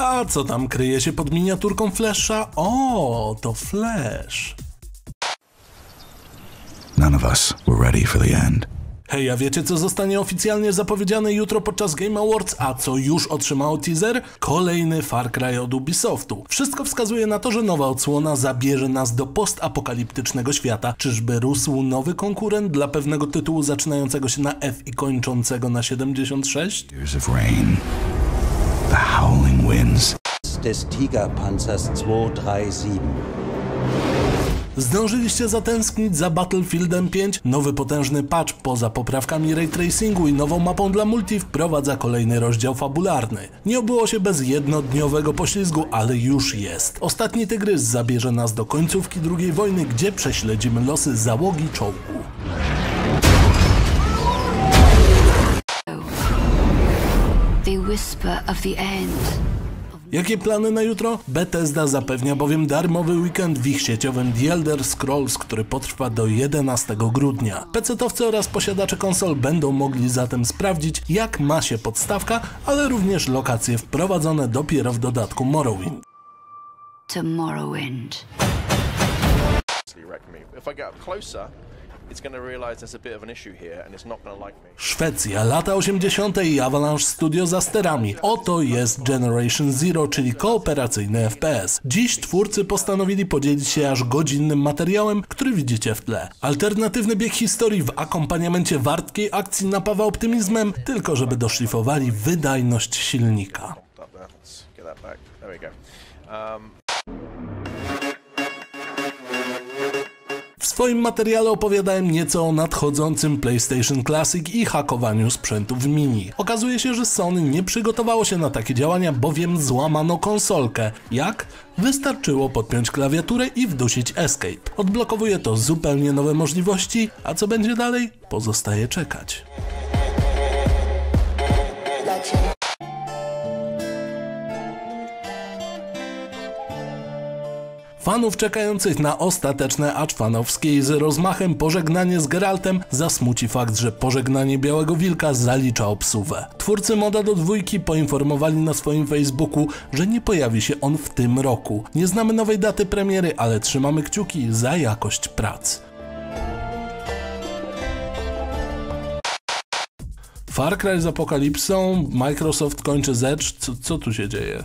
A co tam kryje się pod miniaturką Flasha? O, to Flash. None of us were ready for the end. Hej, a wiecie co zostanie oficjalnie zapowiedziane jutro podczas Game Awards, a co już otrzymało teaser? Kolejny Far Cry od Ubisoftu. Wszystko wskazuje na to, że nowa odsłona zabierze nas do postapokaliptycznego świata. Czyżby rósł nowy konkurent dla pewnego tytułu zaczynającego się na F i kończącego na 76? Years of rain, howling winds, des Tigerpanzers 237. Zdążyliście zatęsknić za Battlefieldem 5? Nowy potężny patch poza poprawkami ray tracingu i nową mapą dla multi wprowadza kolejny rozdział fabularny. Nie obyło się bez jednodniowego poślizgu, ale już jest. Ostatni Tygrys zabierze nas do końcówki II wojny, gdzie prześledzimy losy załogi czołgu. Jakie plany na jutro? Bethesda zapewnia bowiem darmowy weekend w ich sieciowym The Elder Scrolls, który potrwa do 11 grudnia. PC-towcy oraz posiadacze konsol będą mogli zatem sprawdzić, jak ma się podstawka, ale również lokacje wprowadzone dopiero w dodatku Morrowind. To realize Szwecja, lata 80. i Avalanche Studio za sterami. Oto jest Generation Zero, czyli kooperacyjny FPS. Dziś twórcy postanowili podzielić się aż godzinnym materiałem, który widzicie w tle. Alternatywny bieg historii w akompaniamencie wartkiej akcji napawa optymizmem, tylko żeby doszlifowali wydajność silnika. W swoim materiale opowiadałem nieco o nadchodzącym PlayStation Classic i hakowaniu sprzętów mini. Okazuje się, że Sony nie przygotowało się na takie działania, bowiem złamano konsolkę. Jak? Wystarczyło podpiąć klawiaturę i wdusić Escape. Odblokowuje to zupełnie nowe możliwości, a co będzie dalej? Pozostaje czekać. Fanów czekających na ostateczne acz fanowskiej z rozmachem pożegnanie z Geraltem zasmuci fakt, że pożegnanie Białego Wilka zalicza obsuwę. Twórcy moda do dwójki poinformowali na swoim Facebooku, że nie pojawi się on w tym roku. Nie znamy nowej daty premiery, ale trzymamy kciuki za jakość prac. Far Cry z Apokalipsą, Microsoft kończy z Edge, co, co tu się dzieje?